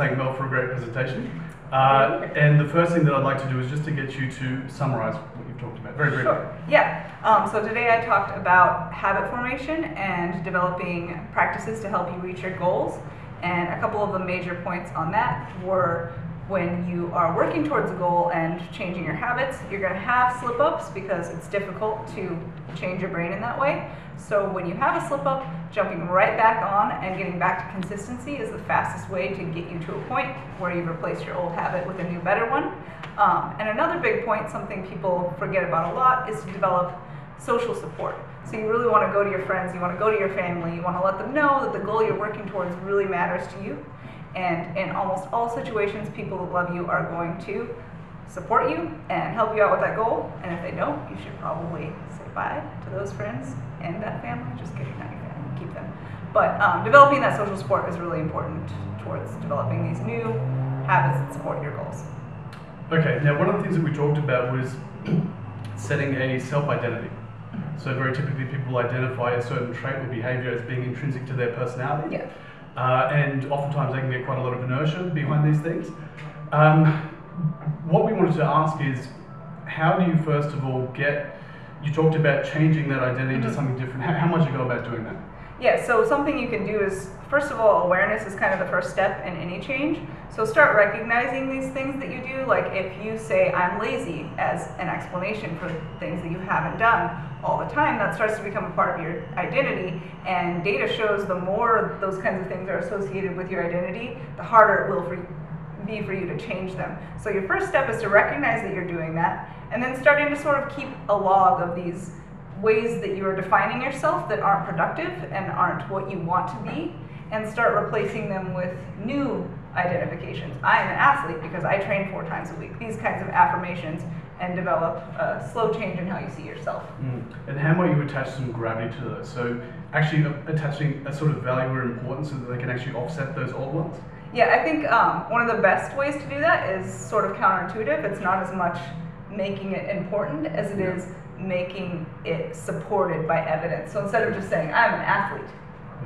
thank Mel for a great presentation. Uh, and the first thing that I'd like to do is just to get you to summarize what you've talked about very briefly. Sure. Yeah. Um, so today I talked about habit formation and developing practices to help you reach your goals. And a couple of the major points on that were when you are working towards a goal and changing your habits, you're going to have slip ups because it's difficult to change your brain in that way. So when you have a slip up, jumping right back on and getting back to consistency is the fastest way to get you to a point where you've replaced your old habit with a new, better one. Um, and another big point, something people forget about a lot, is to develop social support. So you really want to go to your friends, you want to go to your family, you want to let them know that the goal you're working towards really matters to you. And in almost all situations, people that love you are going to support you and help you out with that goal. And if they don't, you should probably say bye to those friends and that family. Just kidding, not your family, keep them. But um, developing that social support is really important towards developing these new habits that support your goals. Okay, now one of the things that we talked about was setting a self identity. So, very typically, people identify a certain trait or behavior as being intrinsic to their personality. Yeah. Uh, and oftentimes they can get quite a lot of inertia behind these things. Um, what we wanted to ask is how do you first of all get you talked about changing that identity mm-hmm. to something different how, how much you go about doing that yeah so something you can do is first of all awareness is kind of the first step in any change so start recognizing these things that you do like if you say i'm lazy as an explanation for things that you haven't done all the time that starts to become a part of your identity and data shows the more those kinds of things are associated with your identity the harder it will for be for you to change them. So your first step is to recognize that you're doing that, and then starting to sort of keep a log of these ways that you are defining yourself that aren't productive and aren't what you want to be, and start replacing them with new identifications. I am an athlete because I train four times a week. These kinds of affirmations and develop a slow change in how you see yourself. Mm. And how might you attach some gravity to those? So actually attaching a sort of value or importance so that they can actually offset those old ones? Yeah, I think um, one of the best ways to do that is sort of counterintuitive. It's not as much making it important as it yeah. is making it supported by evidence. So instead of just saying, I'm an athlete,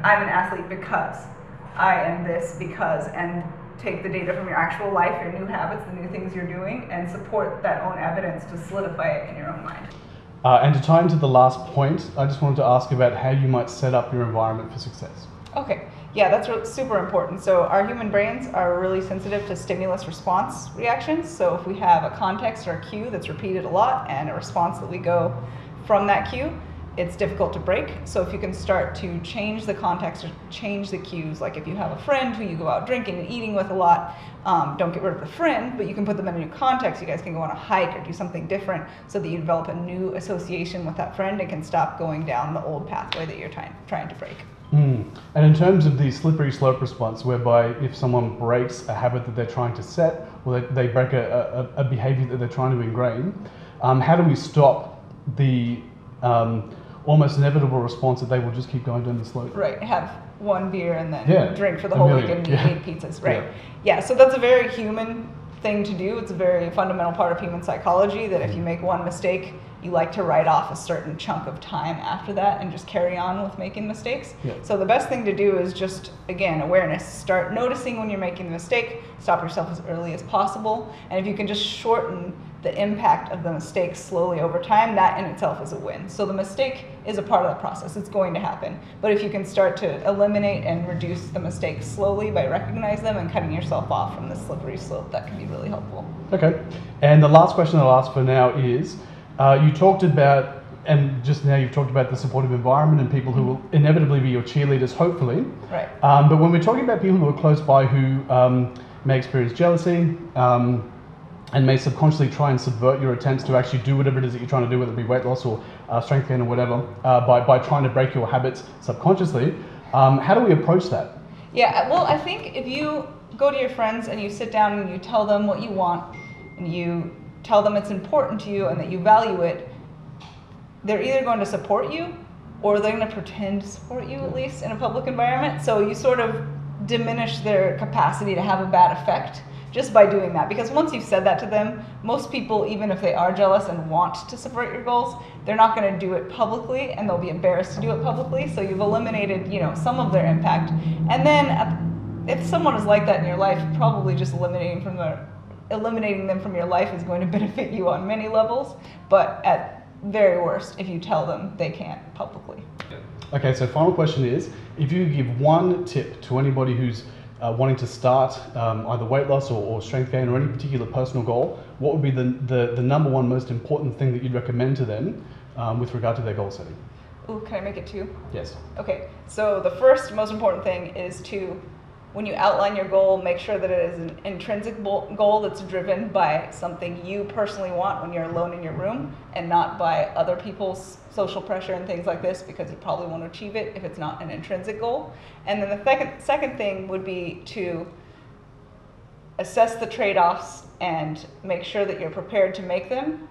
I'm an athlete because I am this because, and take the data from your actual life, your new habits, the new things you're doing, and support that own evidence to solidify it in your own mind. Uh, and to tie into the last point, I just wanted to ask about how you might set up your environment for success. Okay. Yeah, that's re- super important. So our human brains are really sensitive to stimulus response reactions. So if we have a context or a cue that's repeated a lot and a response that we go from that cue, it's difficult to break. So if you can start to change the context or change the cues, like if you have a friend who you go out drinking and eating with a lot, um, don't get rid of the friend, but you can put them in a new context. You guys can go on a hike or do something different so that you develop a new association with that friend and can stop going down the old pathway that you're trying, trying to break. Mm. And in terms of the slippery slope response, whereby if someone breaks a habit that they're trying to set, or they, they break a, a, a, behavior that they're trying to ingrain, um, how do we stop the um, almost inevitable response that they will just keep going down the slope? Right. Have one beer and then yeah. drink for the whole week and yeah. eat pizzas. Right. Yeah. yeah. So that's a very human thing to do. It's a very fundamental part of human psychology that if you mm-hmm. make one mistake, you like to write off a certain chunk of time after that and just carry on with making mistakes. Yeah. So the best thing to do is just again awareness. Start noticing when you're making the mistake. Stop yourself as early as possible, and if you can just shorten the impact of the mistake slowly over time, that in itself is a win. So the mistake is a part of the process. It's going to happen. But if you can start to eliminate and reduce the mistakes slowly by recognizing them and cutting yourself off from the slippery slope, that can be really helpful. Okay. And the last question I'll ask for now is uh, you talked about, and just now you've talked about the supportive environment and people who will inevitably be your cheerleaders, hopefully. Right. Um, but when we're talking about people who are close by who um, may experience jealousy um, and may subconsciously try and subvert your attempts to actually do whatever it is that you're trying to do, whether it be weight loss or uh, strength gain or whatever, uh, by, by trying to break your habits subconsciously, um, how do we approach that? Yeah, well, I think if you go to your friends and you sit down and you tell them what you want and you tell them it's important to you and that you value it, they're either going to support you or they're going to pretend to support you at least in a public environment. So you sort of diminish their capacity to have a bad effect just by doing that. Because once you've said that to them, most people, even if they are jealous and want to support your goals, they're not going to do it publicly and they'll be embarrassed to do it publicly. So you've eliminated, you know, some of their impact. And then if someone is like that in your life, probably just eliminating from the eliminating them from your life is going to benefit you on many levels. But at very worst, if you tell them they can't publicly. Okay, so final question is if you give one tip to anybody who's uh, wanting to start um, either weight loss or, or, strength gain or any particular personal goal, what would be the, the, the number one most important thing that you'd recommend to them um, with regard to their goal setting? Ooh, can I make it two? Yes. Okay, so the first most important thing is to when you outline your goal, make sure that it is an intrinsic goal that's driven by something you personally want when you're alone in your room and not by other people's social pressure and things like this because you probably won't achieve it if it's not an intrinsic goal. And then the second, second thing would be to assess the trade offs and make sure that you're prepared to make them,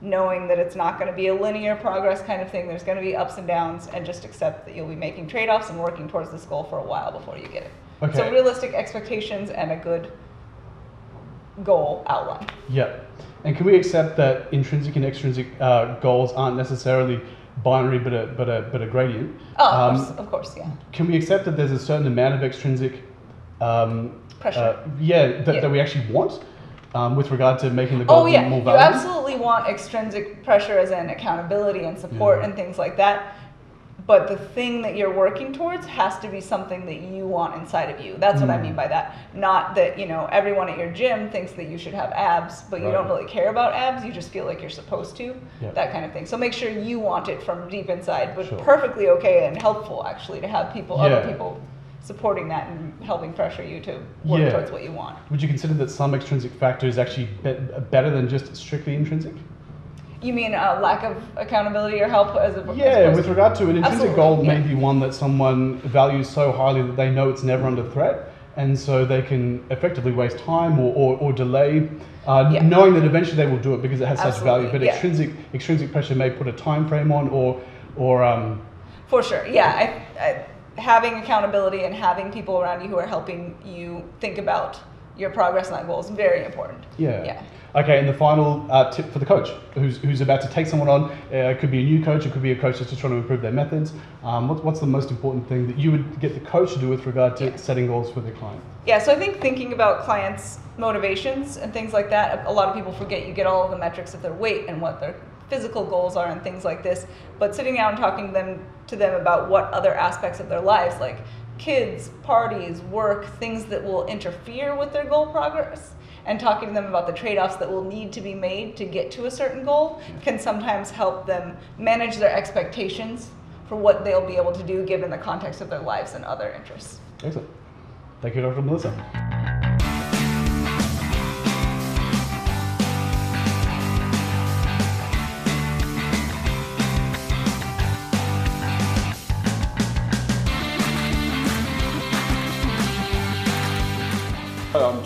knowing that it's not going to be a linear progress kind of thing. There's going to be ups and downs, and just accept that you'll be making trade offs and working towards this goal for a while before you get it. Okay. So realistic expectations and a good goal outline. Yeah. And can we accept that intrinsic and extrinsic uh, goals aren't necessarily binary, but a but a but a gradient? Oh, um, of, course, of course, yeah. Can we accept that there's a certain amount of extrinsic um, pressure? Uh, yeah, that, yeah, that we actually want. Um, with regard to making the goal oh, yeah. more valuable? You absolutely want extrinsic pressure as in accountability and support yeah. and things like that but the thing that you're working towards has to be something that you want inside of you. That's what I mean mm. by that. Not that, you know, everyone at your gym thinks that you should have abs, but you right. don't really care about abs, you just feel like you're supposed to. That kind of thing. So make sure you want it from deep inside, but sure. perfectly okay and helpful actually to have people yeah. other people supporting that and helping pressure you to work yeah. towards what you want. Would you consider that some extrinsic factor is actually be- better than just strictly intrinsic? You mean a lack of accountability or help as a yeah, as with regard to an intrinsic Absolutely. goal, yeah. maybe one that someone values so highly that they know it's never under threat, and so they can effectively waste time or, or, or delay, uh, yeah. knowing that eventually they will do it because it has Absolutely. such value. But yeah. extrinsic extrinsic pressure may put a time frame on, or or um, for sure, yeah. I, I, having accountability and having people around you who are helping you think about your progress on that goal is very important. Yeah. Yeah. Okay, and the final uh, tip for the coach who's, who's about to take someone on, uh, it could be a new coach, it could be a coach that's just trying to improve their methods. Um, what, what's the most important thing that you would get the coach to do with regard to yeah. setting goals for their client? Yeah, so I think thinking about clients' motivations and things like that, a lot of people forget you get all of the metrics of their weight and what their physical goals are and things like this. But sitting down and talking to them, to them about what other aspects of their lives, like kids, parties, work, things that will interfere with their goal progress and talking to them about the trade-offs that will need to be made to get to a certain goal can sometimes help them manage their expectations for what they'll be able to do given the context of their lives and other interests. Excellent. Thank you, Dr. Melissa.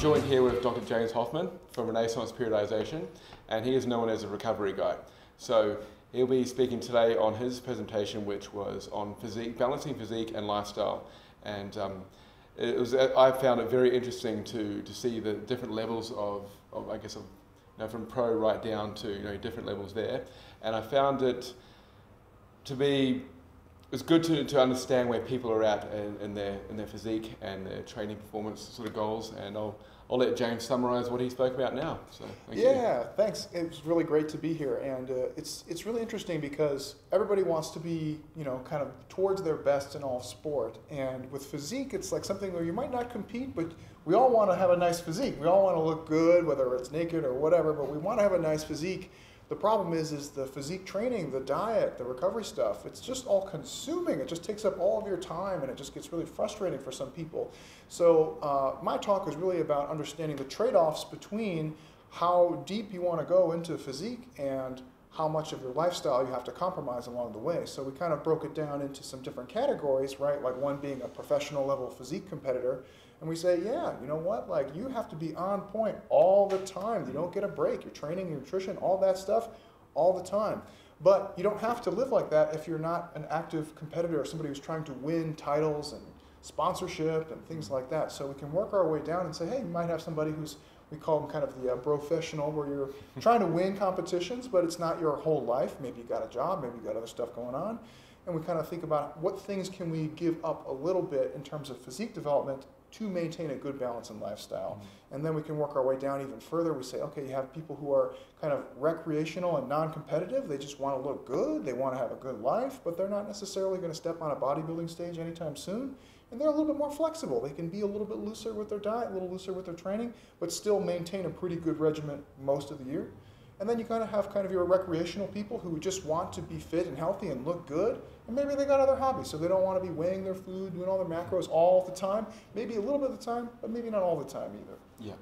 Joined here with Dr. James Hoffman from Renaissance Periodization, and he is known as a recovery guy. So he'll be speaking today on his presentation, which was on physique, balancing physique and lifestyle. And um, it was, I found it very interesting to, to see the different levels of, of I guess, of, you know, from pro right down to you know, different levels there. And I found it to be it's good to, to understand where people are at in, in, their in their physique and their training performance sort of goals. And I'll I'll let James summarize what he spoke about now. So thank yeah, you. thanks. It was really great to be here, and uh, it's it's really interesting because everybody wants to be you know kind of towards their best in all sport, and with physique, it's like something where you might not compete, but we all want to have a nice physique. We all want to look good, whether it's naked or whatever, but we want to have a nice physique the problem is, is the physique training, the diet, the recovery stuff, it's just all consuming. It just takes up all of your time and it just gets really frustrating for some people. So uh, my talk is really about understanding the trade-offs between how deep you want to go into physique and how much of your lifestyle you have to compromise along the way. So we kind of broke it down into some different categories, right? Like one being a professional level physique competitor, and we say, yeah, you know what? Like you have to be on point all the time. You don't get a break. Your training, your nutrition, all that stuff, all the time. But you don't have to live like that if you're not an active competitor or somebody who's trying to win titles and sponsorship and things like that. So we can work our way down and say, hey, you might have somebody who's we call them kind of the uh, professional, where you're trying to win competitions, but it's not your whole life. Maybe you got a job, maybe you got other stuff going on, and we kind of think about what things can we give up a little bit in terms of physique development to maintain a good balance in lifestyle. Mm-hmm. And then we can work our way down even further. We say, okay, you have people who are kind of recreational and non competitive. They just want to look good, they want to have a good life, but they're not necessarily going to step on a bodybuilding stage anytime soon. And they're a little bit more flexible. They can be a little bit looser with their diet, a little looser with their training, but still maintain a pretty good regimen most of the year. And then you kind of have kind of your recreational people who just want to be fit and healthy and look good. And maybe they got other hobbies, so they don't want to be weighing their food, doing all their macros all the time. Maybe a little bit of the time, but maybe not all the time either. Yeah.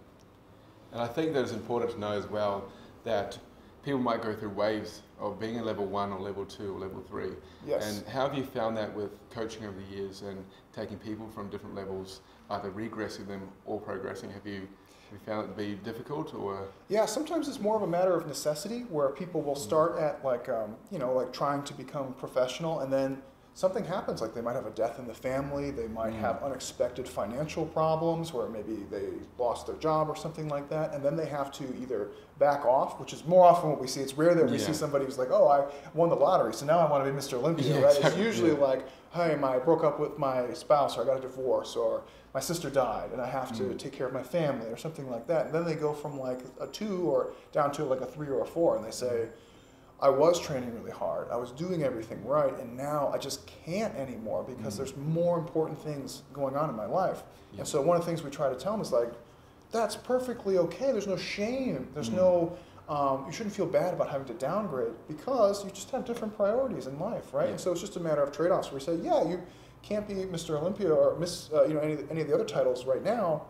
And I think that it's important to know as well that people might go through waves of being a level one or level two or level three. Yes. And how have you found that with coaching over the years and taking people from different levels, either regressing them or progressing? Have you you found it to be difficult or? Yeah, sometimes it's more of a matter of necessity where people will start at like, um, you know, like trying to become professional and then something happens like they might have a death in the family they might mm. have unexpected financial problems where maybe they lost their job or something like that and then they have to either back off which is more often what we see it's rare that we yeah. see somebody who's like oh i won the lottery so now i want to be mr olympia yeah, right exactly. it's usually yeah. like hey my, i broke up with my spouse or i got a divorce or my sister died and i have to mm. take care of my family or something like that and then they go from like a two or down to like a three or a four and they say I was training really hard. I was doing everything right, and now I just can't anymore because mm-hmm. there's more important things going on in my life. Yeah. And so one of the things we try to tell them is like, that's perfectly okay. There's no shame. There's mm-hmm. no um, you shouldn't feel bad about having to downgrade because you just have different priorities in life, right? Yeah. And so it's just a matter of trade-offs. Where we say, yeah, you can't be Mr. Olympia or Miss, uh, you know, any, any of the other titles right now,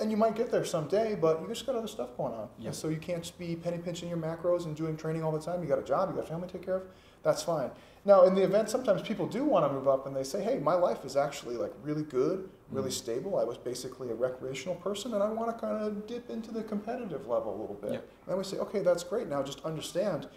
and you might get there someday, but you just got other stuff going on. Yep. And so you can't just be penny pinching your macros and doing training all the time. You got a job, you got a family to take care of. That's fine. Now, in the event, sometimes people do want to move up and they say, hey, my life is actually like really good, really mm. stable. I was basically a recreational person and I want to kind of dip into the competitive level a little bit. Yep. And then we say, okay, that's great. Now just understand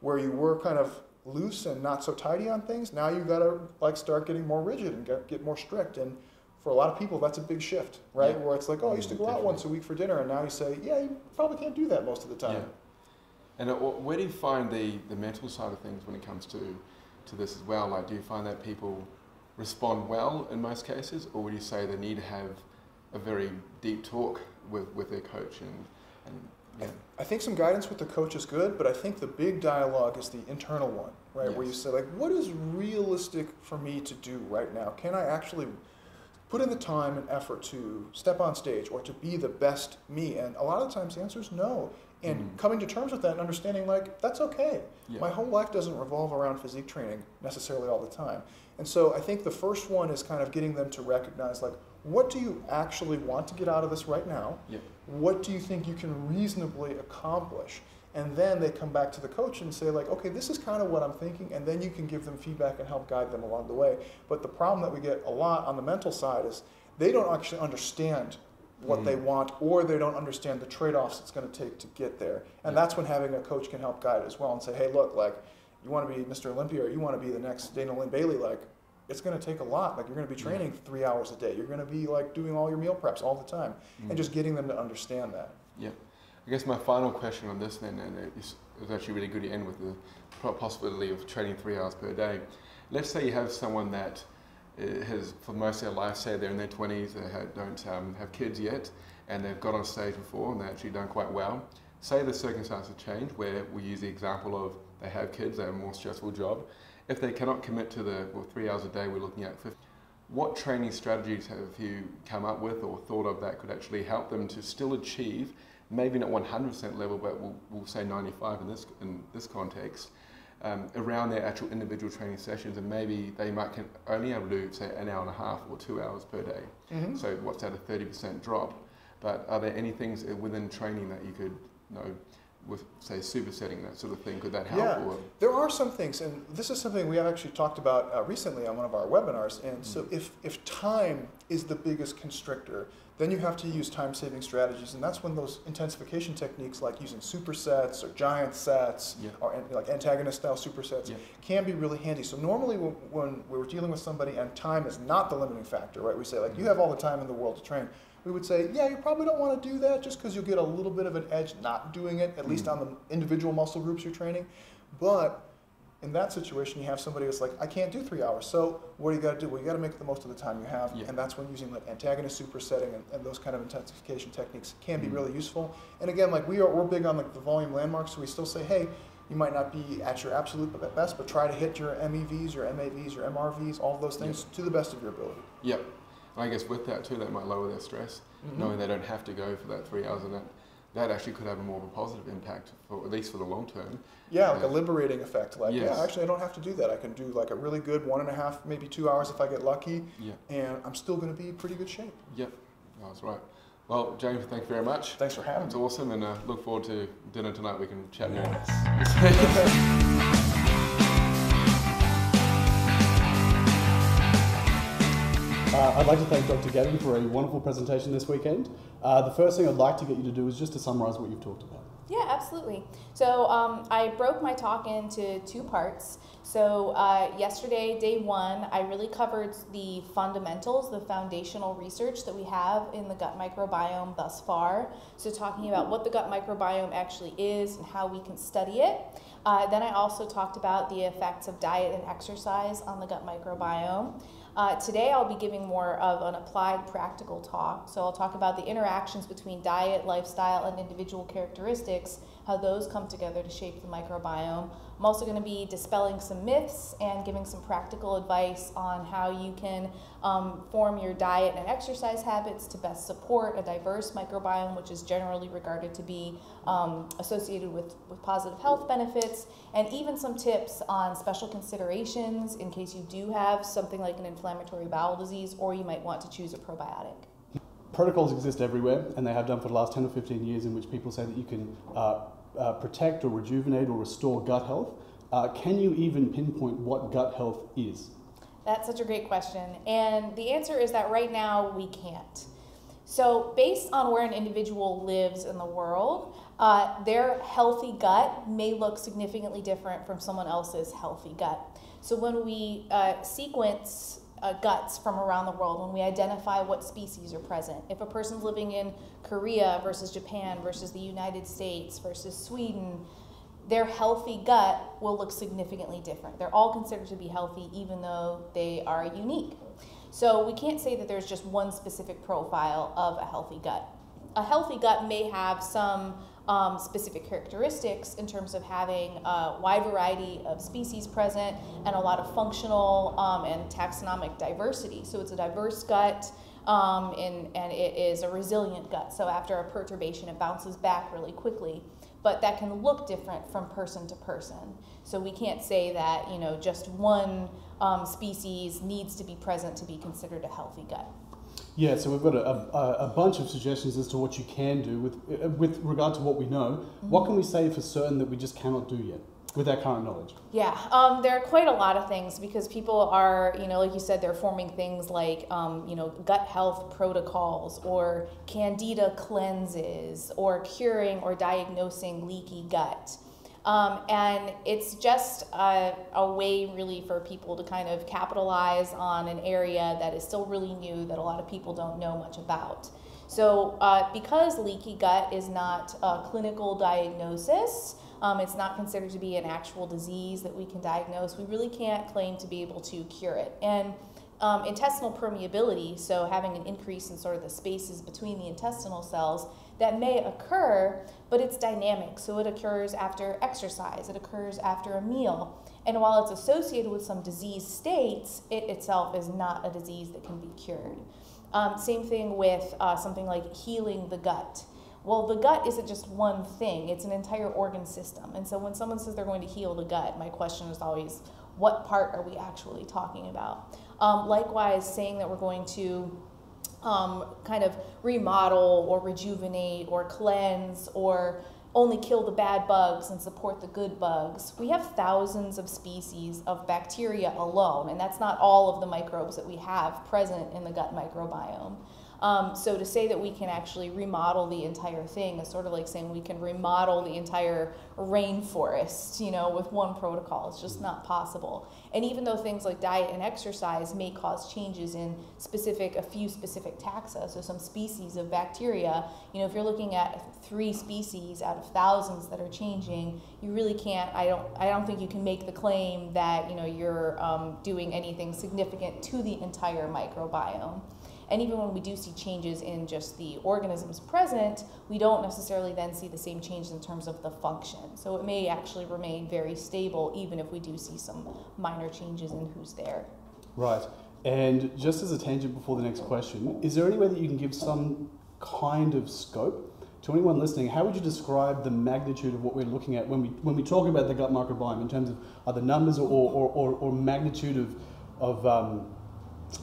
where you were kind of loose and not so tidy on things. Now you've got to like start getting more rigid and get, get more strict. And for a lot of people, that's a big shift, right? Yeah. Where it's like, oh, I used to go Definitely. out once a week for dinner, and now you say, yeah, you probably can't do that most of the time. Yeah. And uh, where do you find the, the mental side of things when it comes to, to this as well? Like, do you find that people respond well in most cases, or would you say they need to have a very deep talk with, with their coach and, and yeah. I think some guidance with the coach is good, but I think the big dialogue is the internal one, right? Yes. Where you say, like, what is realistic for me to do right now? Can I actually put in the time and effort to step on stage or to be the best me? And a lot of the times the answer is no. And mm. coming to terms with that and understanding, like, that's okay. Yeah. My whole life doesn't revolve around physique training necessarily all the time. And so I think the first one is kind of getting them to recognize, like, what do you actually want to get out of this right now? Yeah. What do you think you can reasonably accomplish? and then they come back to the coach and say like okay this is kind of what i'm thinking and then you can give them feedback and help guide them along the way but the problem that we get a lot on the mental side is they don't actually understand what mm. they want or they don't understand the trade-offs it's going to take to get there and yeah. that's when having a coach can help guide as well and say hey look like you want to be mr olympia or you want to be the next dana linn bailey like it's going to take a lot like you're going to be training yeah. three hours a day you're going to be like doing all your meal preps all the time mm. and just getting them to understand that yeah I guess my final question on this then, and it's, it's actually really good to end with the possibility of training three hours per day. Let's say you have someone that uh, has, for most of their life, say they're in their 20s, they don't um, have kids yet, and they've got on stage before and they've actually done quite well. Say the circumstances change, where we use the example of they have kids, they have a more stressful job. If they cannot commit to the well, three hours a day, we're looking at 50. What training strategies have you come up with or thought of that could actually help them to still achieve maybe not 100% level, but we'll, we'll say 95 in this, in this context, um, around their actual individual training sessions, and maybe they might can only able to do, say, an hour and a half or two hours per day. Mm-hmm. So what's that, a 30% drop? But are there any things within training that you could, you know, with say supersetting that sort of thing could that help yeah or? there are some things and this is something we have actually talked about uh, recently on one of our webinars and mm so if if time is the biggest constrictor then you have to use time saving strategies and that's when those intensification techniques like using supersets or giant sets yeah. or like antagonist style supersets yeah. can be really handy so normally when, when we're dealing with somebody and time is not the limiting factor right we say like mm you have all the time in the world to train we would say, yeah, you probably don't want to do that just because you'll get a little bit of an edge not doing it, at mm. least on the individual muscle groups you're training. But In that situation, you have somebody that's like, I can't do three hours. So what do you got to do? Well, you got to make the most of the time you have, Yeah. and that's when using like antagonist supersetting and, and those kind of intensification techniques can be Mhm. really useful. And again, like we are, we're big on like the volume landmarks, so we still say, hey, you might not be at your absolute best, but try to hit your MEVs, your MAVs, your MRVs, all of those things to the best of your ability. Yep. And I guess with that too, that might lower their stress, Mhm. knowing they don't have to go for that three hours, and that that actually could have a more of a positive impact, for at least for the long term. Yeah, like a liberating effect. Like, Yes. yeah, actually, I don't have to do that. I can do like a really good one and a half, maybe two hours if I get lucky, Yeah. and I'm still going to be in pretty good shape. Yep. That's right. Well, James, thank you very much. Thanks for having It's me. awesome, and uh, look forward to dinner tonight. We can chat more. Uh, I'd like to thank Dr. Gavin for a wonderful presentation this weekend. Uh, the first thing I'd like to get you to do is just to summarize what you've talked about. Yeah, absolutely. So um, I broke my talk into two parts. So uh, yesterday, day one, I really covered the fundamentals, the foundational research that we have in the gut microbiome thus far. So talking about what the gut microbiome actually is and how we can study it. Uh, then I also talked about the effects of diet and exercise on the gut microbiome. Uh, today I'll be giving more of an applied practical talk. So I'll talk about the interactions between diet, lifestyle, and individual characteristics, how those come together to shape the microbiome. I'm also going to be dispelling some myths and giving some practical advice on how you can um, form your diet and exercise habits to best support a diverse microbiome, which is generally regarded to be um, associated with, with positive health benefits, and even some tips on special considerations in case you do have something like an inflammatory bowel disease or you might want to choose a probiotic. Protocols exist everywhere, and they have done for the last 10 or 15 years, in which people say that you can uh, uh, protect or rejuvenate or restore gut health. Uh, can you even pinpoint what gut health is? That's such a great question. And the answer is that right now we can't. So, based on where an individual lives in the world, uh, their healthy gut may look significantly different from someone else's healthy gut. So, when we uh, sequence uh, guts from around the world, when we identify what species are present, if a person's living in Korea versus Japan versus the United States versus Sweden, their healthy gut will look significantly different. They're all considered to be healthy, even though they are unique. So we can't say that there's just one specific profile of a healthy gut. A healthy gut may have some um, specific characteristics in terms of having a wide variety of species present and a lot of functional um, and taxonomic diversity. So it's a diverse gut. Um, and, it is a resilient gut. So after a perturbation, it bounces back really quickly but that can look different from person to person. So we can't say that you know just one um, species needs to be present to be considered a healthy gut. Yeah, so we've got a, a, a bunch of suggestions as to what you can do with, uh, with regard to what we know. What can we say for certain that we just cannot do yet with our current knowledge? Yeah, um, there are quite a lot of things because people are, you know, like you said, they're forming things like, um, you know, gut health protocols or candida cleanses or curing or diagnosing leaky gut. Um, and it's just a, a way, really, for people to kind of capitalize on an area that is still really new that a lot of people don't know much about. So, uh, because leaky gut is not a clinical diagnosis, um, it's not considered to be an actual disease that we can diagnose. We really can't claim to be able to cure it. And um, intestinal permeability, so having an increase in sort of the spaces between the intestinal cells, that may occur, but it's dynamic. So it occurs after exercise, it occurs after a meal. And while it's associated with some disease states, it itself is not a disease that can be cured. Um, same thing with uh, something like healing the gut. Well, the gut isn't just one thing, it's an entire organ system. And so when someone says they're going to heal the gut, my question is always, what part are we actually talking about? Um, likewise, saying that we're going to um, kind of remodel or rejuvenate or cleanse or only kill the bad bugs and support the good bugs. We have thousands of species of bacteria alone, and that's not all of the microbes that we have present in the gut microbiome. Um, so to say that we can actually remodel the entire thing is sort of like saying we can remodel the entire rainforest, you know, with one protocol. It's just not possible. And even though things like diet and exercise may cause changes in specific, a few specific taxa, so some species of bacteria, you know, if you're looking at three species out of thousands that are changing, you really can't. I don't. I don't think you can make the claim that you know you're um, doing anything significant to the entire microbiome. And even when we do see changes in just the organisms present, we don't necessarily then see the same change in terms of the function. So it may actually remain very stable even if we do see some minor changes in who's there. Right. And just as a tangent before the next question, is there any way that you can give some kind of scope to anyone listening? How would you describe the magnitude of what we're looking at when we when we talk about the gut microbiome in terms of either numbers or, or, or, or magnitude of of um,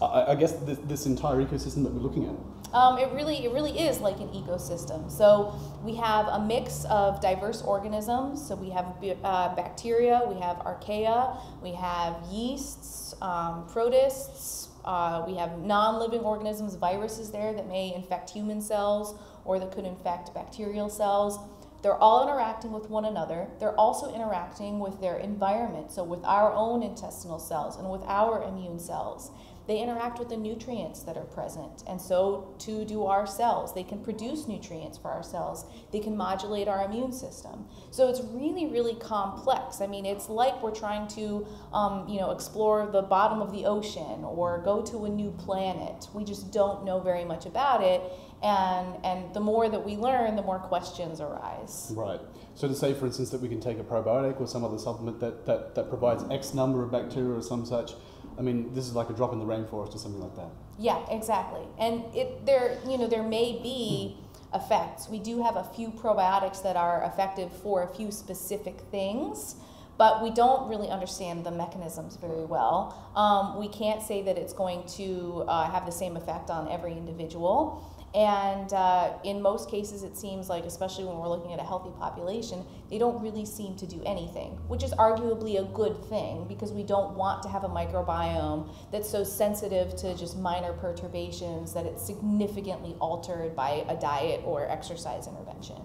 I, I guess this, this entire ecosystem that we're looking at? Um, it really, it really is like an ecosystem. So we have a mix of diverse organisms. So we have uh, bacteria, we have archaea, we have yeasts, um, protists, uh, we have non-living organisms, viruses there that may infect human cells or that could infect bacterial cells. They're all interacting with one another. They're also interacting with their environment, so with our own intestinal cells and with our immune cells. They interact with the nutrients that are present, and so too do our cells. They can produce nutrients for our cells. They can modulate our immune system. So it's really, really complex. I mean, it's like we're trying to, um, you know, explore the bottom of the ocean or go to a new planet. We just don't know very much about it, and and the more that we learn, the more questions arise. Right. So to say, for instance, that we can take a probiotic or some other supplement that that, that provides X number of bacteria or some such I mean, this is like a drop in the rainforest or something like that. Yeah, exactly. And it there, you know, there may be effects. We do have a few probiotics that are effective for a few specific things, but we don't really understand the mechanisms very well. Um, we can't say that it's going to uh, have the same effect on every individual. And uh, in most cases, it seems like, especially when we're looking at a healthy population, they don't really seem to do anything, which is arguably a good thing because we don't want to have a microbiome that's so sensitive to just minor perturbations that it's significantly altered by a diet or exercise intervention.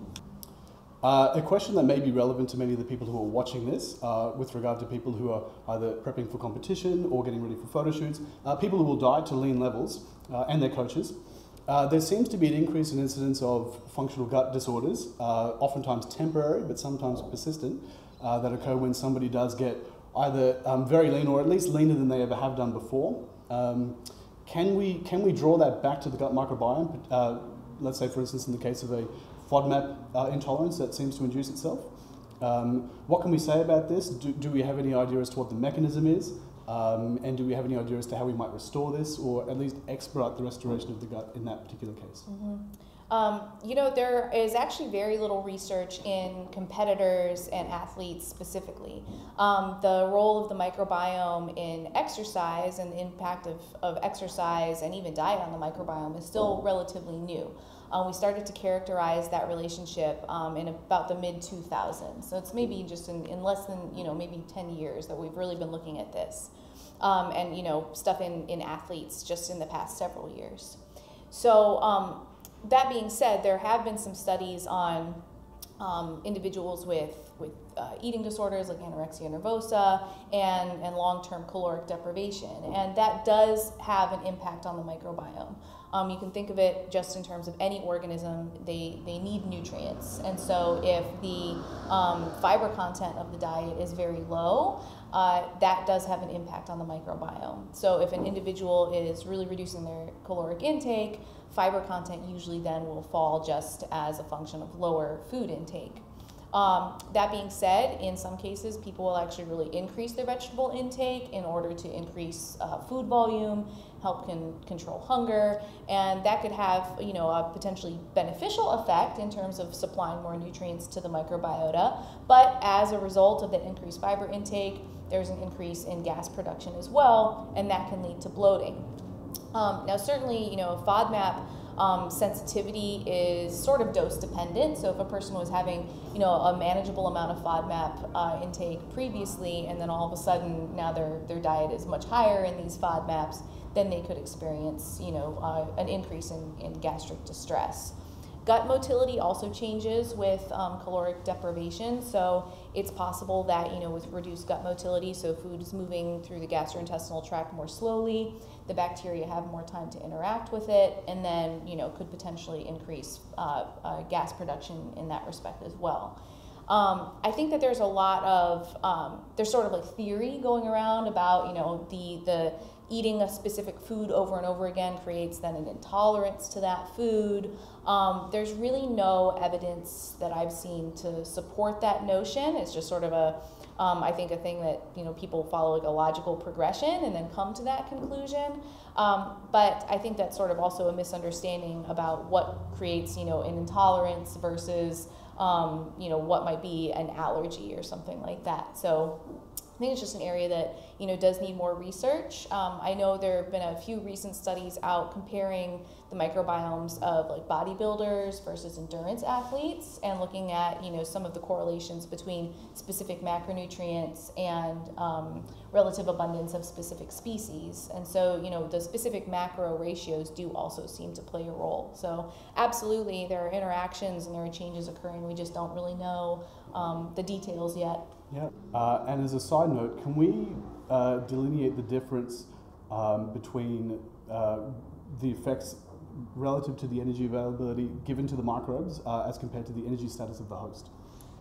Uh, a question that may be relevant to many of the people who are watching this, uh, with regard to people who are either prepping for competition or getting ready for photo shoots, uh, people who will diet to lean levels uh, and their coaches. Uh, there seems to be an increase in incidence of functional gut disorders, uh, oftentimes temporary but sometimes persistent, uh, that occur when somebody does get either um, very lean or at least leaner than they ever have done before. Um, can, we, can we draw that back to the gut microbiome? Uh, let's say, for instance, in the case of a FODMAP uh, intolerance that seems to induce itself. Um, what can we say about this? Do, do we have any idea as to what the mechanism is? Um, and do we have any idea as to how we might restore this or at least expedite the restoration of the gut in that particular case? Mm-hmm. Um, you know, there is actually very little research in competitors and athletes specifically. Um, the role of the microbiome in exercise and the impact of, of exercise and even diet on the microbiome is still relatively new. Um, we started to characterize that relationship um, in about the mid 2000s. So it's maybe just in, in less than, you know, maybe 10 years that we've really been looking at this um, and you know stuff in, in athletes just in the past several years. So um, that being said, there have been some studies on um, individuals with with uh, eating disorders like anorexia nervosa and, and long-term caloric deprivation, and that does have an impact on the microbiome. Um, you can think of it just in terms of any organism, they, they need nutrients. And so if the um, fiber content of the diet is very low, uh, that does have an impact on the microbiome. So if an individual is really reducing their caloric intake, fiber content usually then will fall just as a function of lower food intake. Um, that being said, in some cases, people will actually really increase their vegetable intake in order to increase uh, food volume, help can control hunger, and that could have you know a potentially beneficial effect in terms of supplying more nutrients to the microbiota. But as a result of that increased fiber intake, there's an increase in gas production as well, and that can lead to bloating. Um, now, certainly, you know, FODMAP um, sensitivity is sort of dose dependent. So if a person was having, you know, a manageable amount of FODMAP uh, intake previously, and then all of a sudden now their their diet is much higher in these FODMAPs, then they could experience, you know, uh, an increase in, in gastric distress. Gut motility also changes with um, caloric deprivation, so it's possible that, you know, with reduced gut motility, so food is moving through the gastrointestinal tract more slowly, the bacteria have more time to interact with it, and then, you know, could potentially increase uh, uh, gas production in that respect as well. Um, I think that there's a lot of um, there's sort of like theory going around about you know the the eating a specific food over and over again creates then an intolerance to that food. Um, there's really no evidence that I've seen to support that notion. It's just sort of a, um, I think, a thing that you know people follow like a logical progression and then come to that conclusion. Um, but I think that's sort of also a misunderstanding about what creates you know an intolerance versus um, you know what might be an allergy or something like that. So think it's just an area that you know does need more research. Um, I know there have been a few recent studies out comparing the microbiomes of like bodybuilders versus endurance athletes, and looking at you know some of the correlations between specific macronutrients and um, relative abundance of specific species. And so you know the specific macro ratios do also seem to play a role. So absolutely, there are interactions and there are changes occurring. We just don't really know um, the details yet. Yeah, uh, and as a side note, can we uh, delineate the difference um, between uh, the effects relative to the energy availability given to the microbes uh, as compared to the energy status of the host?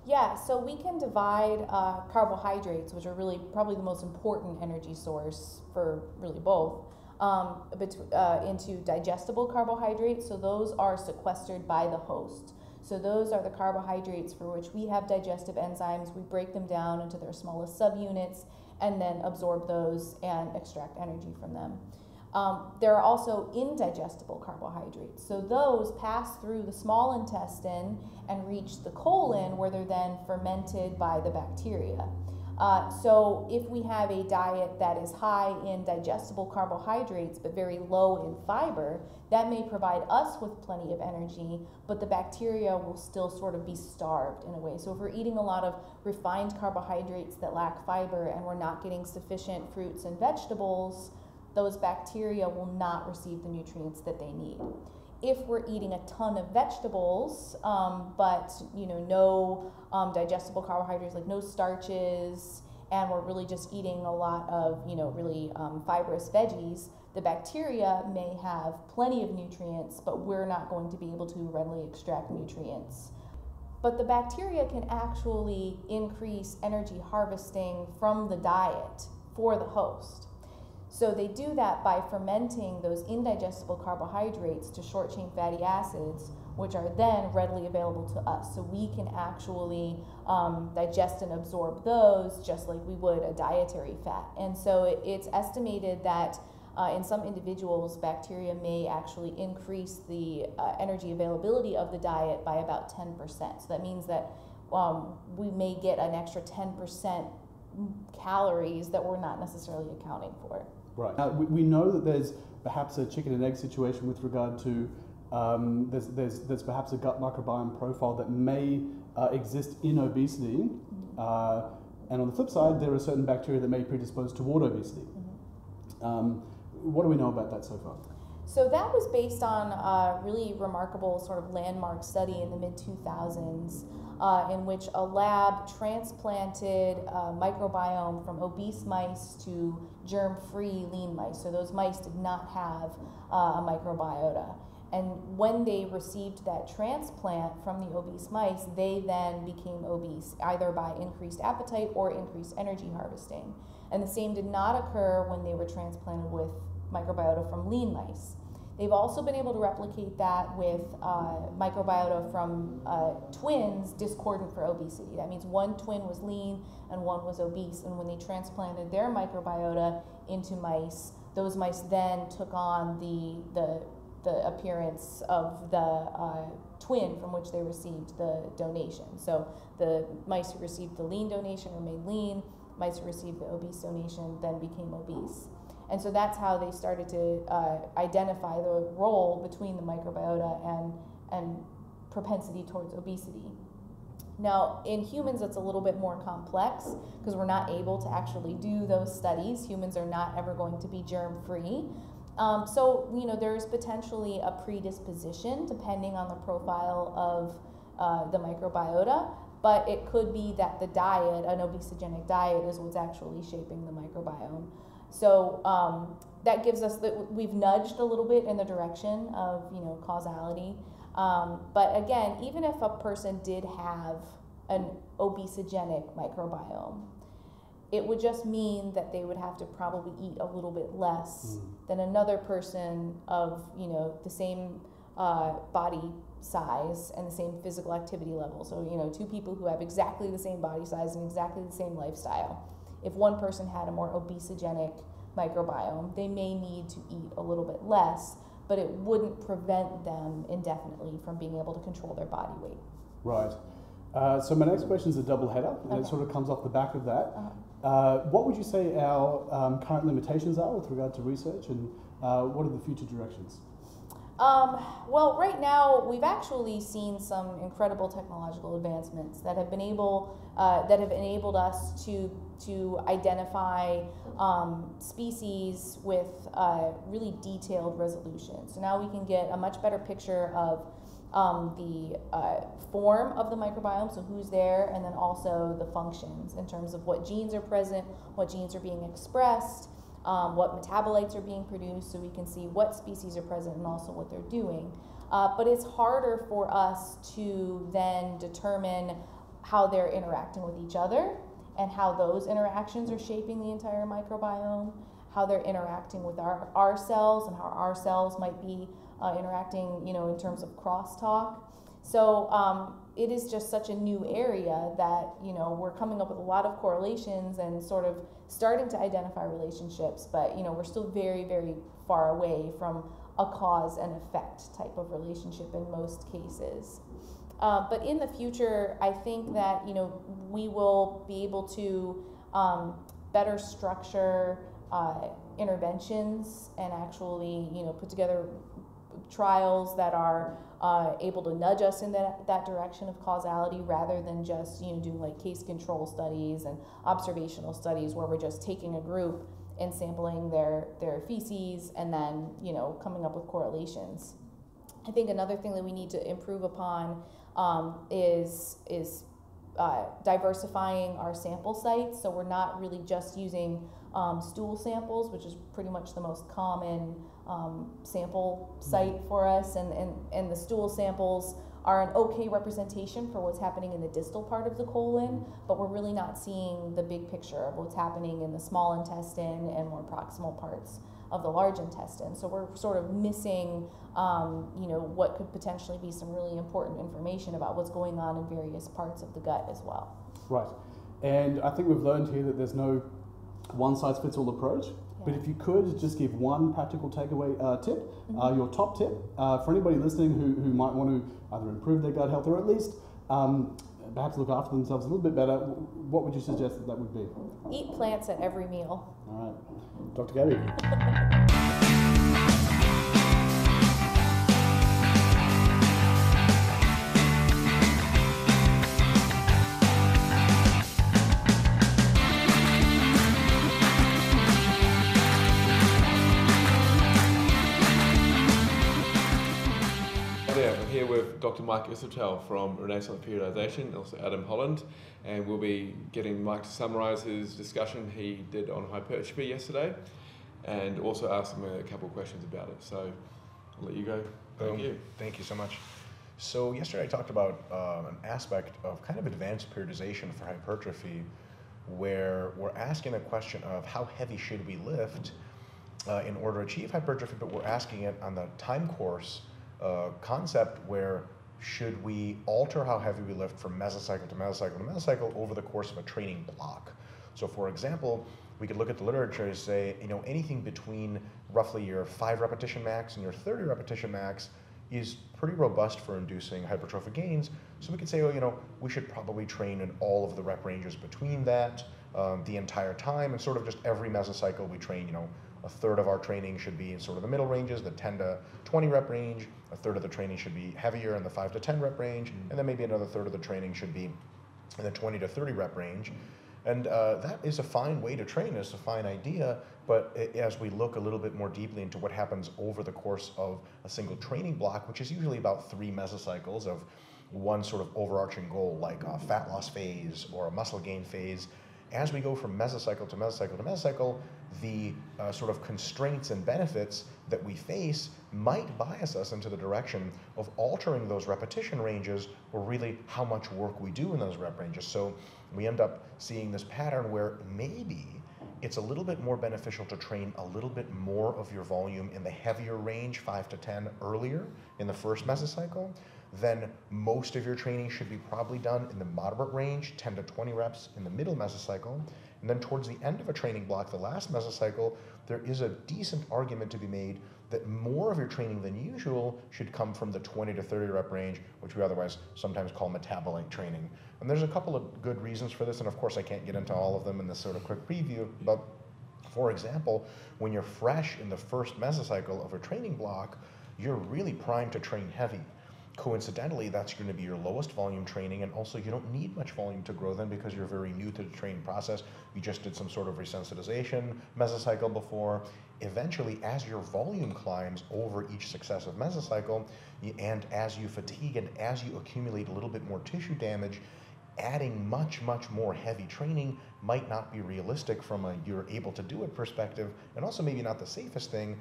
Yeah, so we can divide uh, carbohydrates, which are really probably the most important energy source for really both, um, uh, into digestible carbohydrates. So those are sequestered by the host. So those are the carbohydrates for which we have digestive enzymes. We break them down into their smallest subunits and then absorb those and extract energy from them. Um, there are also indigestible carbohydrates. So those pass through the small intestine and reach the colon where they're then fermented by the bacteria. Uh, so if we have a diet that is high in digestible carbohydrates but very low in fiber, that may provide us with plenty of energy, but the bacteria will still sort of be starved in a way. So if we're eating a lot of refined carbohydrates that lack fiber and we're not getting sufficient fruits and vegetables, those bacteria will not receive the nutrients that they need if we're eating a ton of vegetables, um, but you know no um, digestible carbohydrates, like no starches, and we're really just eating a lot of you know really um, fibrous veggies, the bacteria may have plenty of nutrients, but we're not going to be able to readily extract nutrients. But the bacteria can actually increase energy harvesting from the diet for the host. So they do that by fermenting those indigestible carbohydrates to short chain fatty acids, which are then readily available to us. So we can actually um, digest and absorb those just like we would a dietary fat. And so it, it's estimated that uh, in some individuals, bacteria may actually increase the uh, energy availability of the diet by about 10%. So that means that um, we may get an extra 10% calories that we're not necessarily accounting for. Right. Now, we, we know that there's perhaps a chicken and egg situation with regard to um, there's, there's, there's perhaps a gut microbiome profile that may uh, exist in obesity. Mm-hmm. Uh, and on the flip side, there are certain bacteria that may predispose toward obesity. Mm-hmm. Um, what do we know about that so far? So that was based on a really remarkable sort of landmark study in the mid 2000s uh, in which a lab transplanted a microbiome from obese mice to germ free lean mice. So those mice did not have uh, a microbiota. And when they received that transplant from the obese mice, they then became obese, either by increased appetite or increased energy harvesting. And the same did not occur when they were transplanted with microbiota from lean mice. They've also been able to replicate that with uh, microbiota from uh, twins discordant for obesity. That means one twin was lean and one was obese, and when they transplanted their microbiota into mice, those mice then took on the the the appearance of the uh, twin from which they received the donation. So the mice who received the lean donation remained lean. Mice who received the obese donation then became obese. And so that's how they started to uh, identify the role between the microbiota and, and propensity towards obesity. Now, in humans, it's a little bit more complex because we're not able to actually do those studies. Humans are not ever going to be germ free. Um, so, you know, there's potentially a predisposition depending on the profile of uh, the microbiota, but it could be that the diet, an obesogenic diet, is what's actually shaping the microbiome. So um, that gives us that we've nudged a little bit in the direction of you know causality. Um, but again, even if a person did have an obesogenic microbiome, it would just mean that they would have to probably eat a little bit less mm. than another person of you know the same uh, body size and the same physical activity level. So you know, two people who have exactly the same body size and exactly the same lifestyle. If one person had a more obesogenic microbiome, they may need to eat a little bit less, but it wouldn't prevent them indefinitely from being able to control their body weight. Right. Uh, so my next question is a double header, and okay. it sort of comes off the back of that. Uh-huh. Uh, what would you say our um, current limitations are with regard to research, and uh, what are the future directions? Um, well, right now we've actually seen some incredible technological advancements that have been able uh, that have enabled us to to identify um, species with uh, really detailed resolution. So now we can get a much better picture of um, the uh, form of the microbiome, so who's there, and then also the functions in terms of what genes are present, what genes are being expressed, um, what metabolites are being produced, so we can see what species are present and also what they're doing. Uh, but it's harder for us to then determine how they're interacting with each other and how those interactions are shaping the entire microbiome, how they're interacting with our, our cells and how our cells might be uh, interacting, you know, in terms of crosstalk. So um, it is just such a new area that you know we're coming up with a lot of correlations and sort of starting to identify relationships, but you know we're still very very far away from a cause and effect type of relationship in most cases. Uh, but in the future, I think that you know we will be able to um, better structure uh, interventions and actually you know put together trials that are uh, able to nudge us in that, that direction of causality rather than just you know doing like case control studies and observational studies where we're just taking a group and sampling their their feces and then you know coming up with correlations. I think another thing that we need to improve upon um, is is uh, diversifying our sample sites. So we're not really just using um, stool samples, which is pretty much the most common um, sample site for us, and, and, and the stool samples are an okay representation for what's happening in the distal part of the colon, but we're really not seeing the big picture of what's happening in the small intestine and more proximal parts of the large intestine. So we're sort of missing, um, you know, what could potentially be some really important information about what's going on in various parts of the gut as well. Right, and I think we've learned here that there's no one size fits all approach. But if you could just give one practical takeaway uh, tip, uh, mm-hmm. uh, your top tip uh, for anybody listening who, who might want to either improve their gut health or at least um, perhaps look after themselves a little bit better, what would you suggest that that would be? Eat plants at every meal. All right. Dr. Gabby. Dr. Mike Israetel from Renaissance Periodization, also Adam Holland, and we'll be getting Mike to summarise his discussion he did on hypertrophy yesterday, and also ask him a couple of questions about it. So I'll let you go. Thank um, you. Thank you so much. So yesterday I talked about um, an aspect of kind of advanced periodization for hypertrophy, where we're asking the question of how heavy should we lift uh, in order to achieve hypertrophy, but we're asking it on the time course uh, concept where should we alter how heavy we lift from mesocycle to mesocycle to mesocycle over the course of a training block. So for example, we could look at the literature and say, you know, anything between roughly your five repetition max and your 30 repetition max is pretty robust for inducing hypertrophic gains. So we could say, oh, you know, we should probably train in all of the rep ranges between that um, the entire time, and sort of just every mesocycle we train, you know, a third of our training should be in sort of the middle ranges, the 10 to 20 rep range. A third of the training should be heavier in the 5 to 10 rep range. And then maybe another third of the training should be in the 20 to 30 rep range. And uh, that is a fine way to train, it's a fine idea, but as we look a little bit more deeply into what happens over the course of a single training block, which is usually about three mesocycles of one sort of overarching goal, like a fat loss phase or a muscle gain phase, as we go from mesocycle to mesocycle to mesocycle, the uh, sort of constraints and benefits that we face might bias us into the direction of altering those repetition ranges or really how much work we do in those rep ranges. So we end up seeing this pattern where maybe it's a little bit more beneficial to train a little bit more of your volume in the heavier range, 5 to 10 earlier in the first mesocycle, then most of your training should be probably done in the moderate range, 10 to 20 reps in the middle mesocycle. And then towards the end of a training block, the last mesocycle, there is a decent argument to be made that more of your training than usual should come from the 20 to 30 rep range, which we otherwise sometimes call metabolite training. And there's a couple of good reasons for this, and of course I can't get into all of them in this sort of quick preview, but for example, when you're fresh in the first mesocycle of a training block, you're really primed to train heavy coincidentally, that's going to be your lowest volume training, and also you don't need much volume to grow then because you're very new to the training process. You just did some sort of resensitization mesocycle before. Eventually, as your volume climbs over each successive mesocycle, and as you fatigue and as you accumulate a little bit more tissue damage, adding much, much more heavy training might not be realistic from a you're able to do it perspective, and also maybe not the safest thing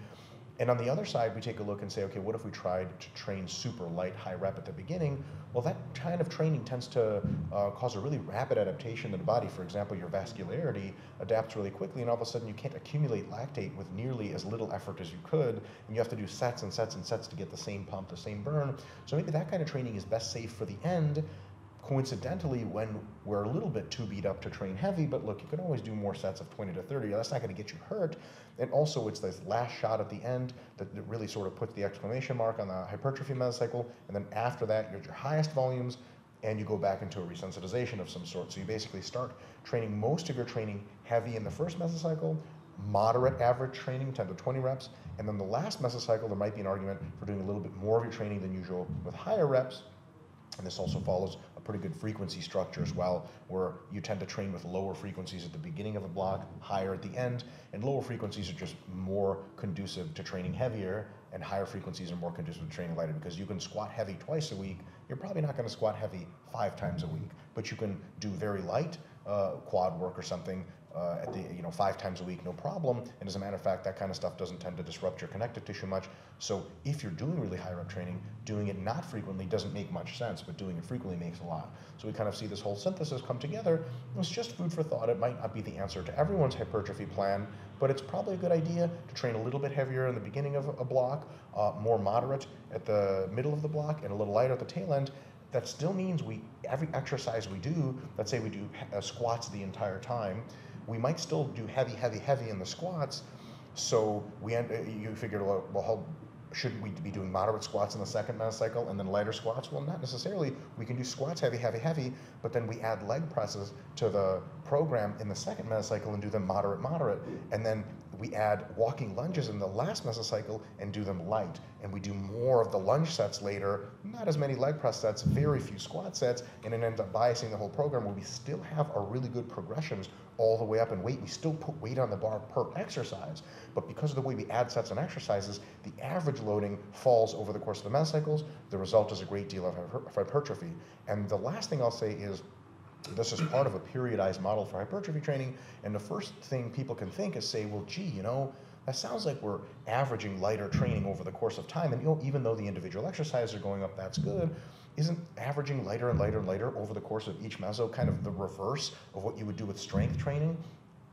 and on the other side, we take a look and say, okay, what if we tried to train super light, high rep at the beginning? Well, that kind of training tends to uh, cause a really rapid adaptation in the body. For example, your vascularity adapts really quickly, and all of a sudden you can't accumulate lactate with nearly as little effort as you could, and you have to do sets and sets and sets to get the same pump, the same burn. So maybe that kind of training is best safe for the end, coincidentally, when we're a little bit too beat up to train heavy, but look, you can always do more sets of 20 to 30. That's not going to get you hurt. And also, it's this last shot at the end that, that really sort of puts the exclamation mark on the hypertrophy mesocycle. And then after that, you're at your highest volumes, and you go back into a resensitization of some sort. So you basically start training most of your training heavy in the first mesocycle, moderate average training, 10 to 20 reps, and then the last mesocycle, there might be an argument for doing a little bit more of your training than usual with higher reps. And this also follows pretty good frequency structure as well, where you tend to train with lower frequencies at the beginning of a block, higher at the end, and lower frequencies are just more conducive to training heavier, and higher frequencies are more conducive to training lighter because you can squat heavy twice a week. You're probably not going to squat heavy five times a week, but you can do very light uh, quad work or something uh, at the you know five times a week, no problem. And as a matter of fact, that kind of stuff doesn't tend to disrupt your connective tissue much. So if you're doing really high rep training, doing it not frequently doesn't make much sense, but doing it frequently makes a lot. So we kind of see this whole synthesis come together. It's just food for thought. It might not be the answer to everyone's hypertrophy plan, but it's probably a good idea to train a little bit heavier in the beginning of a block, uh, more moderate at the middle of the block, and a little lighter at the tail end that still means we every exercise we do let's say we do uh, squats the entire time we might still do heavy, heavy, heavy in the squats. So we end, you figured, well, how shouldn't we be doing moderate squats in the second mesocycle and then lighter squats? Well, not necessarily. We can do squats heavy, heavy, heavy, but then we add leg presses to the program in the second mesocycle and do them moderate, moderate. And then we add walking lunges in the last mesocycle and do them light. And we do more of the lunge sets later, not as many leg press sets, very few squat sets, and it ends up biasing the whole program where we still have our really good progressions all the way up in weight. We still put weight on the bar per exercise, but because of the way we add sets and exercises, the average loading falls over the course of the mesocycles. The result is a great deal of hypertrophy. And the last thing I'll say is this is part of a periodized model for hypertrophy training. And the first thing people can think is say, well, gee, you know, that sounds like we're averaging lighter training over the course of time. And you know, even though the individual exercises are going up, that's good. Isn't averaging lighter and lighter and lighter over the course of each meso kind of the reverse of what you would do with strength training?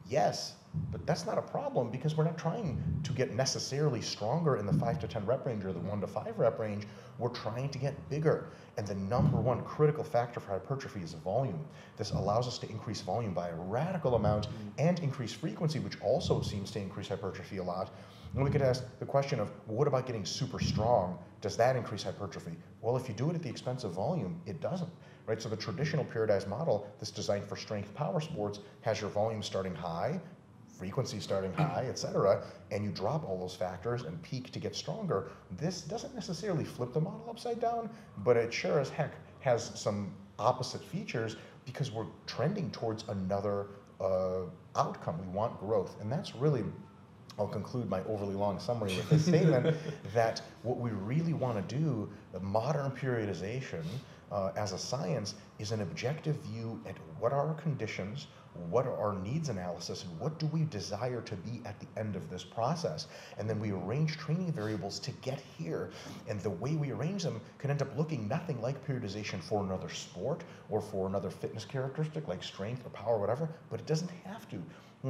Yes, but that's not a problem because we're not trying to get necessarily stronger in the 5 to 10 rep range or the 1 to 5 rep range. We're trying to get bigger. And the number one critical factor for hypertrophy is volume. This allows us to increase volume by a radical amount and increase frequency, which also seems to increase hypertrophy a lot. And we could ask the question of what about getting super strong? Does that increase hypertrophy? Well, if you do it at the expense of volume, it doesn't. Right? So the traditional periodized model, this designed for strength power sports, has your volume starting high, frequency starting high, et cetera, and you drop all those factors and peak to get stronger, this doesn't necessarily flip the model upside down, but it sure as heck has some opposite features because we're trending towards another uh, outcome. We want growth, and that's really. I'll conclude my overly long summary with this statement that what we really want to do, the modern periodization uh, as a science, is an objective view at what are our conditions, what are our needs analysis and what do we desire to be at the end of this process? And then we arrange training variables to get here. And the way we arrange them can end up looking nothing like periodization for another sport or for another fitness characteristic like strength or power or whatever but it doesn't have to.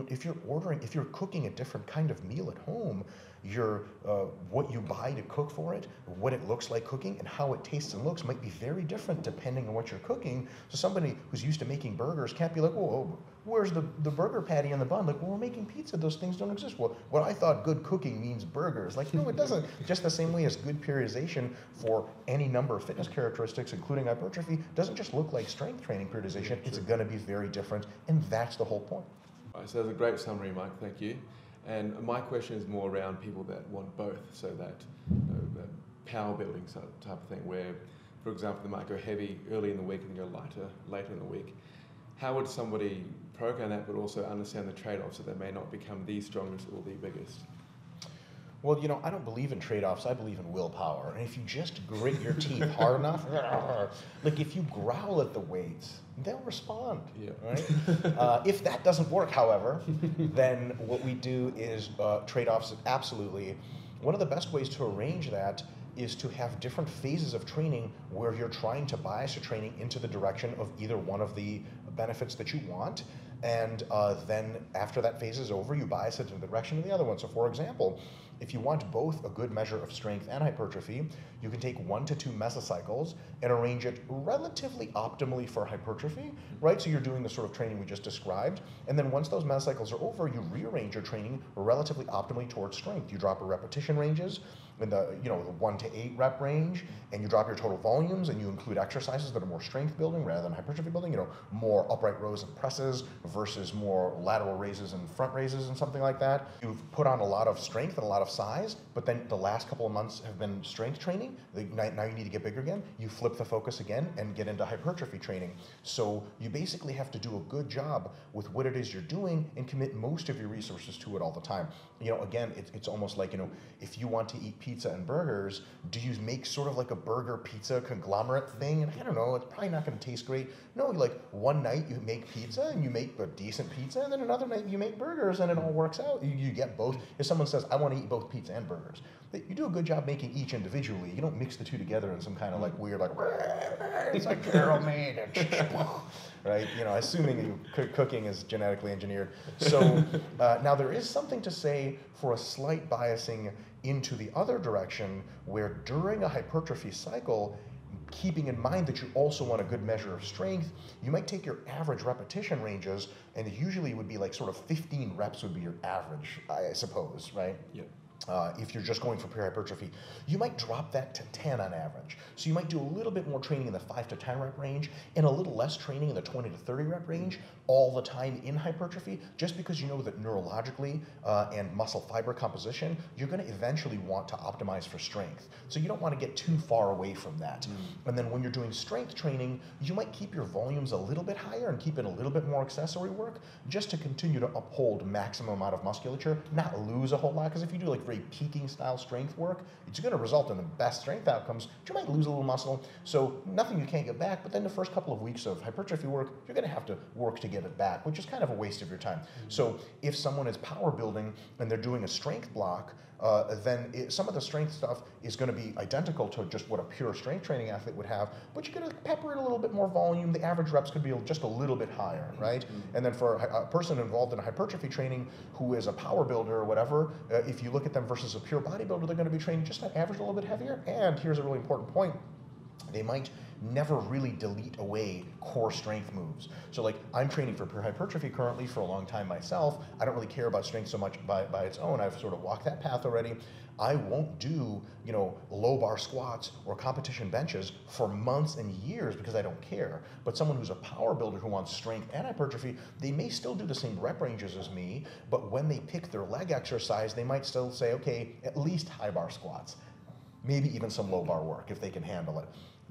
If you're ordering if you're cooking a different kind of meal at home your uh, what you buy to cook for it, what it looks like cooking, and how it tastes and looks might be very different depending on what you're cooking. So somebody who's used to making burgers can't be like, oh, where's the, the burger patty and the bun? Like, well, we're making pizza. Those things don't exist. Well, what I thought good cooking means burgers. Like, no, it doesn't. Just the same way as good periodization for any number of fitness characteristics, including hypertrophy, doesn't just look like strength training periodization. It's going to be very different, and that's the whole point. Right, so that's a great summary, Mike. Thank you. And my question is more around people that want both, so that, you know, power building type of thing, where, for example, they might go heavy early in the week and go lighter later in the week. How would somebody program that, but also understand the trade-offs so they may not become the strongest or the biggest? Well, you know, I don't believe in trade offs. I believe in willpower. And if you just grit your teeth hard enough, like if you growl at the weights, they'll respond. Yeah. Right? uh, if that doesn't work, however, then what we do is uh, trade offs absolutely. One of the best ways to arrange that is to have different phases of training where you're trying to bias your training into the direction of either one of the benefits that you want. And uh, then after that phase is over, you bias it in the direction of the other one. So, for example, if you want both a good measure of strength and hypertrophy, you can take one to two mesocycles and arrange it relatively optimally for hypertrophy, right? So you're doing the sort of training we just described. And then once those mesocycles are over, you rearrange your training relatively optimally towards strength. You drop your repetition ranges, in the you know the one to eight rep range, and you drop your total volumes, and you include exercises that are more strength building rather than hypertrophy building. You know, more upright rows and presses versus more lateral raises and front raises and something like that. You've put on a lot of strength and a lot of size, but then the last couple of months have been strength training. Now you need to get bigger again. You flip the focus again and get into hypertrophy training. So you basically have to do a good job with what it is you're doing and commit most of your resources to it all the time. You know, again, it's, it's almost like you know, if you want to eat pizza and burgers, do you make sort of like a burger pizza conglomerate thing? And I don't know, it's probably not going to taste great. No, like one night you make pizza and you make a decent pizza, and then another night you make burgers, and it all works out. You, you get both. If someone says, I want to eat both pizza and burgers, you do a good job making each individually. You don't mix the two together in some kind of like weird, like, it's like Carol made it. right? You know, assuming cooking is genetically engineered. So uh, now there is something to say for a slight biasing into the other direction where during a hypertrophy cycle, keeping in mind that you also want a good measure of strength, you might take your average repetition ranges, and usually it would be like sort of 15 reps would be your average, I suppose, right? Yep. Uh, if you're just going for pure hypertrophy, you might drop that to 10 on average. So you might do a little bit more training in the 5 to 10 rep range and a little less training in the 20 to 30 rep range all the time in hypertrophy, just because you know that neurologically uh, and muscle fiber composition, you're going to eventually want to optimize for strength. So you don't want to get too far away from that. Mm. And then when you're doing strength training, you might keep your volumes a little bit higher and keep in a little bit more accessory work just to continue to uphold maximum amount of musculature, not lose a whole lot. Because if you do like peaking style strength work, it's going to result in the best strength outcomes, but you might lose a little muscle. So nothing you can't get back, but then the first couple of weeks of hypertrophy work, you're going to have to work to get it back, which is kind of a waste of your time. Mm-hmm. So if someone is power building and they're doing a strength block, uh, then it, some of the strength stuff is going to be identical to just what a pure strength training athlete would have, but you're going to pepper it a little bit more volume. The average reps could be just a little bit higher, right? Mm-hmm. And then for a, a, person involved in hypertrophy training who is a power builder or whatever, uh, if you look at them versus a pure bodybuilder, they're going to be training just on average a little bit heavier. And here's a really important point they might never really delete away core strength moves. So like I'm training for hypertrophy currently for a long time myself. I don't really care about strength so much by, by its own. I've sort of walked that path already. I won't do, you know, low bar squats or competition benches for months and years because I don't care. But someone who's a power builder who wants strength and hypertrophy, they may still do the same rep ranges as me, but when they pick their leg exercise, they might still say, okay, at least high bar squats maybe even some low bar work if they can handle it.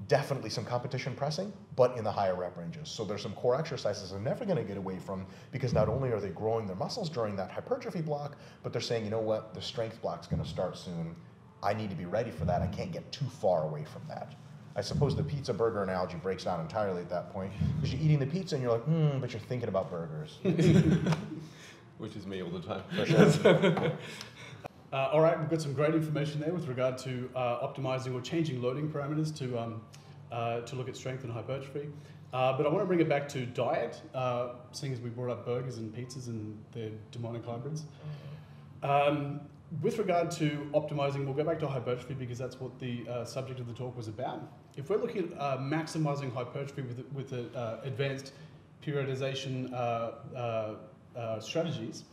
Definitely some competition pressing, but in the higher rep ranges. So there's some core exercises they're never going to get away from because not only are they growing their muscles during that hypertrophy block, but they're saying, you know what, the strength block's going to start soon. I need to be ready for that. I can't get too far away from that. I suppose the pizza burger analogy breaks down entirely at that point because you're eating the pizza and you're like, hmm, but you're thinking about burgers. Which is me all the time. Uh, all right, we've got some great information there with regard to uh, optimizing or changing loading parameters to, um, uh, to look at strength and hypertrophy. Uh, but I want to bring it back to diet, uh, seeing as we brought up burgers and pizzas and their demonic hybrids. Um, with regard to optimizing, we'll go back to hypertrophy because that's what the uh, subject of the talk was about. If we're looking at maximizing hypertrophy with, with advanced periodization strategies,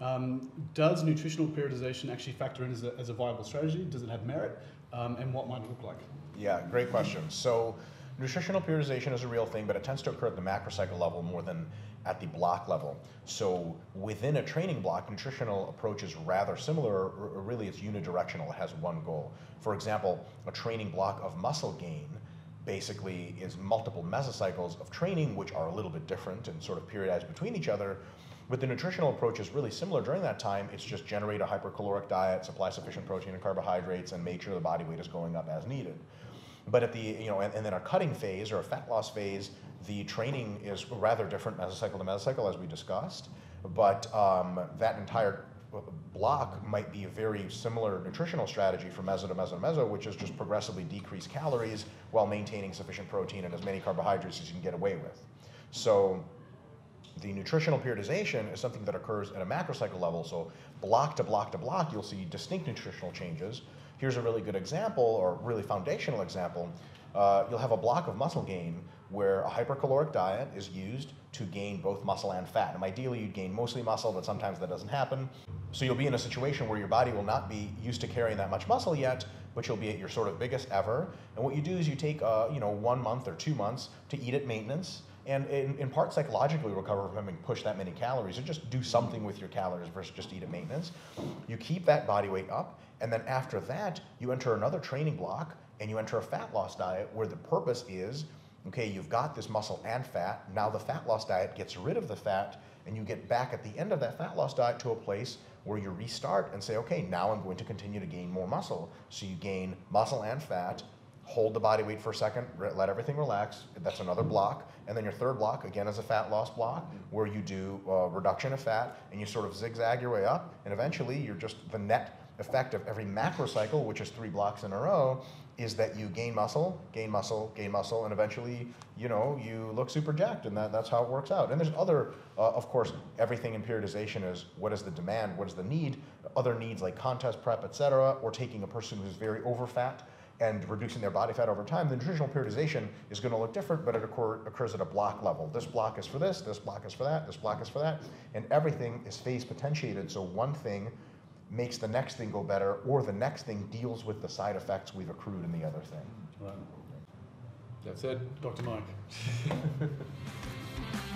um, does nutritional periodization actually factor in as a, as a viable strategy? Does it have merit? Um, and what might it look like? Yeah, great question. So, nutritional periodization is a real thing, but it tends to occur at the macrocycle level more than at the block level. So, within a training block, nutritional approach is rather similar, or really it's unidirectional. It has one goal. For example, a training block of muscle gain basically is multiple mesocycles of training, which are a little bit different and sort of periodized between each other. But the nutritional approach is really similar during that time. It's just generate a hypercaloric diet, supply sufficient protein and carbohydrates, and make sure the body weight is going up as needed. But at the, you know, and, and then a cutting phase or a fat loss phase, the training is rather different mesocycle to mesocycle as we discussed. But um, that entire block might be a very similar nutritional strategy from meso to meso to meso, which is just progressively decrease calories while maintaining sufficient protein and as many carbohydrates as you can get away with. So the nutritional periodization is something that occurs at a macrocycle level. So block to block to block, you'll see distinct nutritional changes. Here's a really good example, or really foundational example. Uh, you'll have a block of muscle gain where a hypercaloric diet is used to gain both muscle and fat. And ideally, you'd gain mostly muscle, but sometimes that doesn't happen. So you'll be in a situation where your body will not be used to carrying that much muscle yet, but you'll be at your sort of biggest ever. And what you do is you take, uh, you know, one month or two months to eat at maintenance and in, in, part psychologically recover from having pushed that many calories or just do something with your calories versus just eat at maintenance. You keep that body weight up, and then after that, you enter another training block and you enter a fat loss diet where the purpose is okay, you've got this muscle and fat. Now the fat loss diet gets rid of the fat, and you get back at the end of that fat loss diet to a place where you restart and say, okay, now I'm going to continue to gain more muscle. So you gain muscle and fat hold the body weight for a second, let everything relax. That's another block. And then your third block, again, is a fat loss block where you do uh, reduction of fat and you sort of zigzag your way up. And eventually, you're just the net effect of every macro cycle, which is three blocks in a row, is that you gain muscle, gain muscle, gain muscle, and eventually, you know, you look super jacked, and that, that's how it works out. And there's other, uh, of course, everything in periodization is what is the demand, what is the need, other needs like contest prep, et cetera, or taking a person who's very over fat and reducing their body fat over time, the nutritional periodization is going to look different, but it occur, occurs at a block level. This block is for this, this block is for that, this block is for that, and everything is phase potentiated. So one thing makes the next thing go better, or the next thing deals with the side effects we've accrued in the other thing. Right. That's it. Dr. Mike.